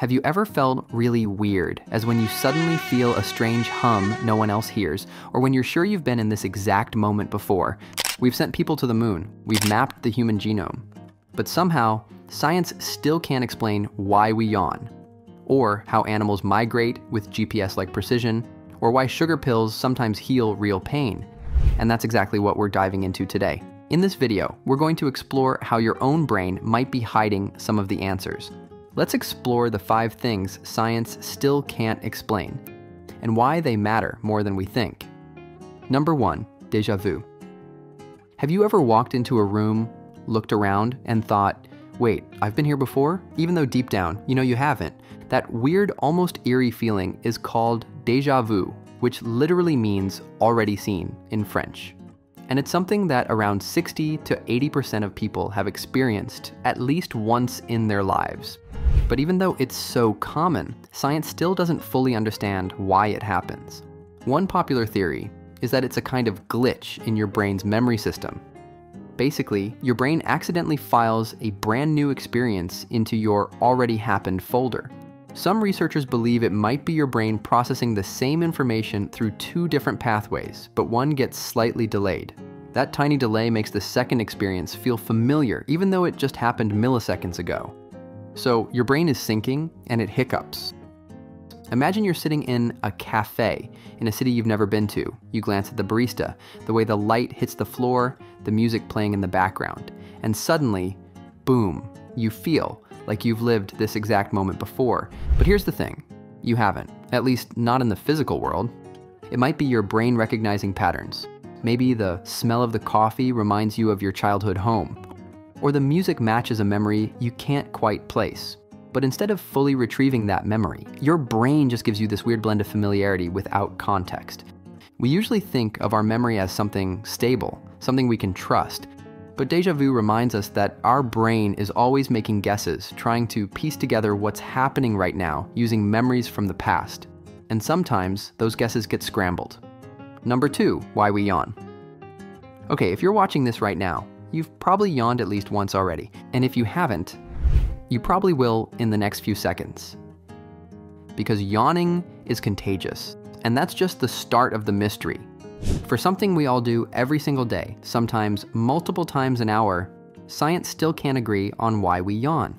Have you ever felt really weird, as when you suddenly feel a strange hum no one else hears, or when you're sure you've been in this exact moment before? We've sent people to the moon, we've mapped the human genome, but somehow, science still can't explain why we yawn, or how animals migrate with GPS like precision, or why sugar pills sometimes heal real pain. And that's exactly what we're diving into today. In this video, we're going to explore how your own brain might be hiding some of the answers. Let's explore the five things science still can't explain, and why they matter more than we think. Number one, deja vu. Have you ever walked into a room, looked around, and thought, wait, I've been here before? Even though deep down, you know you haven't. That weird, almost eerie feeling is called deja vu, which literally means already seen in French and it's something that around 60 to 80% of people have experienced at least once in their lives. But even though it's so common, science still doesn't fully understand why it happens. One popular theory is that it's a kind of glitch in your brain's memory system. Basically, your brain accidentally files a brand new experience into your already happened folder. Some researchers believe it might be your brain processing the same information through two different pathways, but one gets slightly delayed. That tiny delay makes the second experience feel familiar, even though it just happened milliseconds ago. So your brain is syncing and it hiccups. Imagine you're sitting in a cafe in a city you've never been to. You glance at the barista, the way the light hits the floor, the music playing in the background, and suddenly, boom, you feel like you've lived this exact moment before. But here's the thing you haven't, at least not in the physical world. It might be your brain recognizing patterns. Maybe the smell of the coffee reminds you of your childhood home, or the music matches a memory you can't quite place. But instead of fully retrieving that memory, your brain just gives you this weird blend of familiarity without context. We usually think of our memory as something stable, something we can trust, but deja vu reminds us that our brain is always making guesses, trying to piece together what's happening right now using memories from the past. And sometimes those guesses get scrambled. Number two, why we yawn. Okay, if you're watching this right now, you've probably yawned at least once already. And if you haven't, you probably will in the next few seconds. Because yawning is contagious. And that's just the start of the mystery. For something we all do every single day, sometimes multiple times an hour, science still can't agree on why we yawn.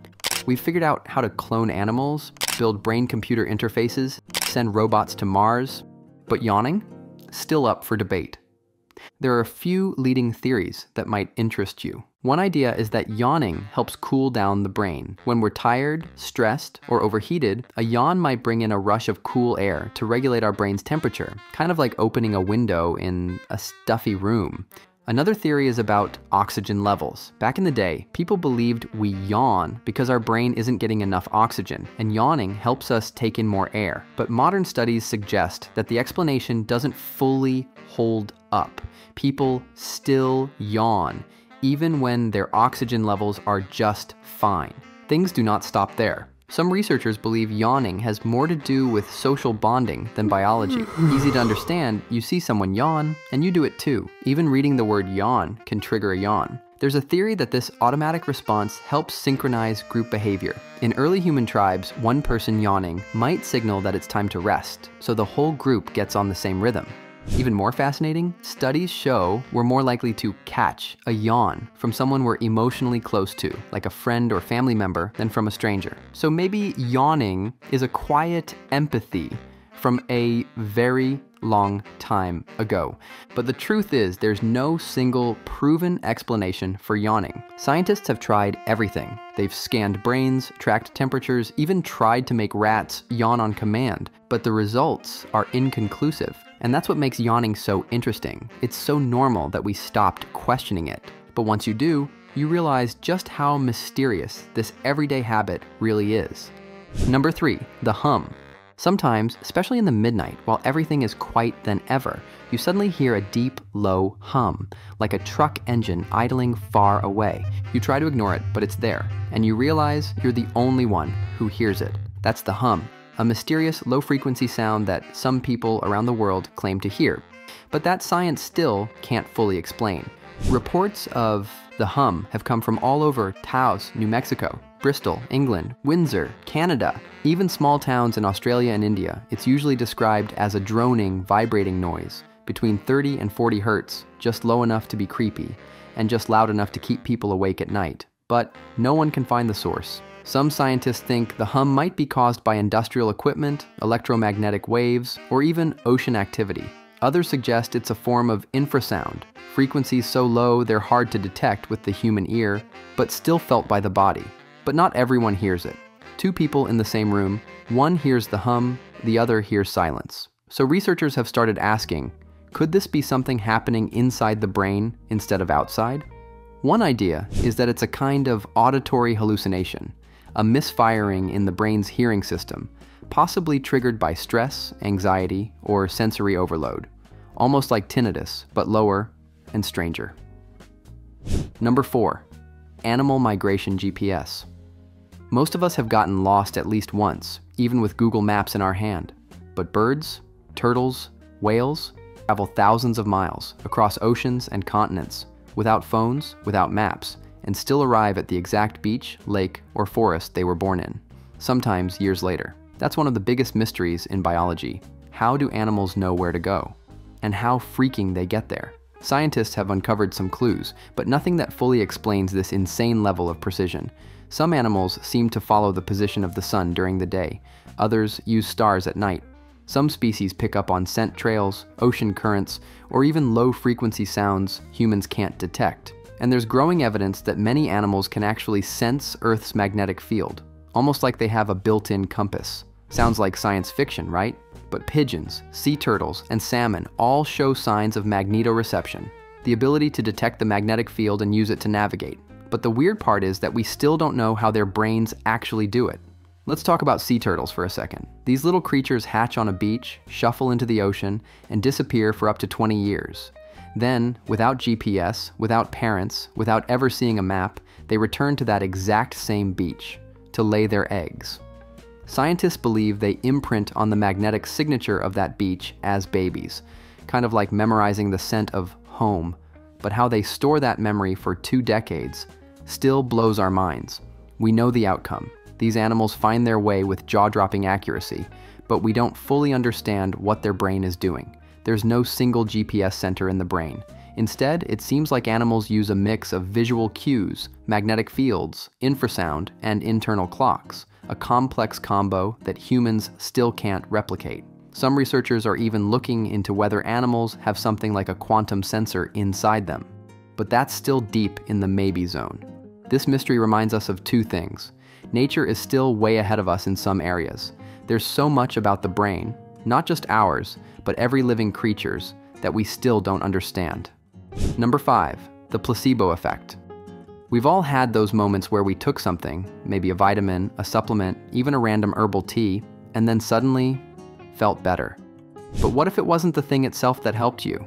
We've figured out how to clone animals, build brain computer interfaces, send robots to Mars, but yawning? Still up for debate. There are a few leading theories that might interest you. One idea is that yawning helps cool down the brain. When we're tired, stressed, or overheated, a yawn might bring in a rush of cool air to regulate our brain's temperature, kind of like opening a window in a stuffy room. Another theory is about oxygen levels. Back in the day, people believed we yawn because our brain isn't getting enough oxygen, and yawning helps us take in more air. But modern studies suggest that the explanation doesn't fully hold up. People still yawn, even when their oxygen levels are just fine. Things do not stop there. Some researchers believe yawning has more to do with social bonding than biology. Hmm. Easy to understand, you see someone yawn, and you do it too. Even reading the word yawn can trigger a yawn. There's a theory that this automatic response helps synchronize group behavior. In early human tribes, one person yawning might signal that it's time to rest, so the whole group gets on the same rhythm. Even more fascinating, studies show we're more likely to catch a yawn from someone we're emotionally close to, like a friend or family member, than from a stranger. So maybe yawning is a quiet empathy from a very long time ago. But the truth is, there's no single proven explanation for yawning. Scientists have tried everything. They've scanned brains, tracked temperatures, even tried to make rats yawn on command, but the results are inconclusive. And that's what makes yawning so interesting. It's so normal that we stopped questioning it. But once you do, you realize just how mysterious this everyday habit really is. Number three, the hum. Sometimes, especially in the midnight, while everything is quiet than ever, you suddenly hear a deep, low hum, like a truck engine idling far away. You try to ignore it, but it's there, and you realize you're the only one who hears it. That's the hum, a mysterious low frequency sound that some people around the world claim to hear. But that science still can't fully explain. Reports of the hum have come from all over Taos, New Mexico. Bristol, England, Windsor, Canada, even small towns in Australia and India, it's usually described as a droning, vibrating noise, between 30 and 40 hertz, just low enough to be creepy, and just loud enough to keep people awake at night. But no one can find the source. Some scientists think the hum might be caused by industrial equipment, electromagnetic waves, or even ocean activity. Others suggest it's a form of infrasound, frequencies so low they're hard to detect with the human ear, but still felt by the body. But not everyone hears it. Two people in the same room, one hears the hum, the other hears silence. So researchers have started asking, could this be something happening inside the brain instead of outside? One idea is that it's a kind of auditory hallucination, a misfiring in the brain's hearing system, possibly triggered by stress, anxiety, or sensory overload, almost like tinnitus, but lower and stranger. Number 4. Animal Migration GPS. Most of us have gotten lost at least once, even with Google Maps in our hand. But birds, turtles, whales travel thousands of miles across oceans and continents without phones, without maps, and still arrive at the exact beach, lake, or forest they were born in, sometimes years later. That's one of the biggest mysteries in biology. How do animals know where to go? And how freaking they get there? Scientists have uncovered some clues, but nothing that fully explains this insane level of precision. Some animals seem to follow the position of the sun during the day, others use stars at night. Some species pick up on scent trails, ocean currents, or even low frequency sounds humans can't detect. And there's growing evidence that many animals can actually sense Earth's magnetic field, almost like they have a built in compass. Sounds like science fiction, right? But pigeons, sea turtles, and salmon all show signs of magnetoreception, the ability to detect the magnetic field and use it to navigate. But the weird part is that we still don't know how their brains actually do it. Let's talk about sea turtles for a second. These little creatures hatch on a beach, shuffle into the ocean, and disappear for up to 20 years. Then, without GPS, without parents, without ever seeing a map, they return to that exact same beach to lay their eggs. Scientists believe they imprint on the magnetic signature of that beach as babies, kind of like memorizing the scent of home, but how they store that memory for two decades still blows our minds. We know the outcome. These animals find their way with jaw dropping accuracy, but we don't fully understand what their brain is doing. There's no single GPS center in the brain. Instead, it seems like animals use a mix of visual cues, magnetic fields, infrasound, and internal clocks, a complex combo that humans still can't replicate. Some researchers are even looking into whether animals have something like a quantum sensor inside them. But that's still deep in the maybe zone. This mystery reminds us of two things. Nature is still way ahead of us in some areas. There's so much about the brain, not just ours, but every living creature's, that we still don't understand. Number 5. The placebo effect. We've all had those moments where we took something, maybe a vitamin, a supplement, even a random herbal tea, and then suddenly felt better. But what if it wasn't the thing itself that helped you?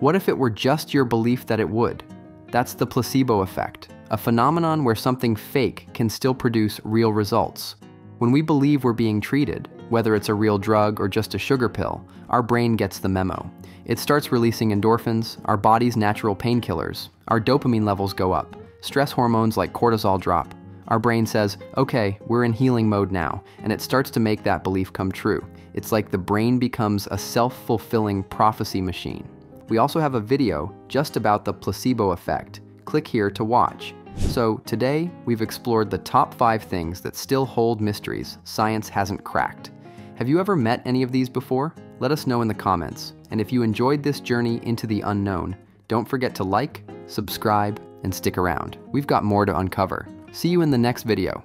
What if it were just your belief that it would? That's the placebo effect a phenomenon where something fake can still produce real results. When we believe we're being treated, whether it's a real drug or just a sugar pill, our brain gets the memo. It starts releasing endorphins, our body's natural painkillers, our dopamine levels go up, stress hormones like cortisol drop. Our brain says, okay, we're in healing mode now, and it starts to make that belief come true. It's like the brain becomes a self fulfilling prophecy machine. We also have a video just about the placebo effect. Click here to watch. So, today we've explored the top five things that still hold mysteries science hasn't cracked. Have you ever met any of these before? Let us know in the comments. And if you enjoyed this journey into the unknown, don't forget to like, subscribe, and stick around. We've got more to uncover. See you in the next video.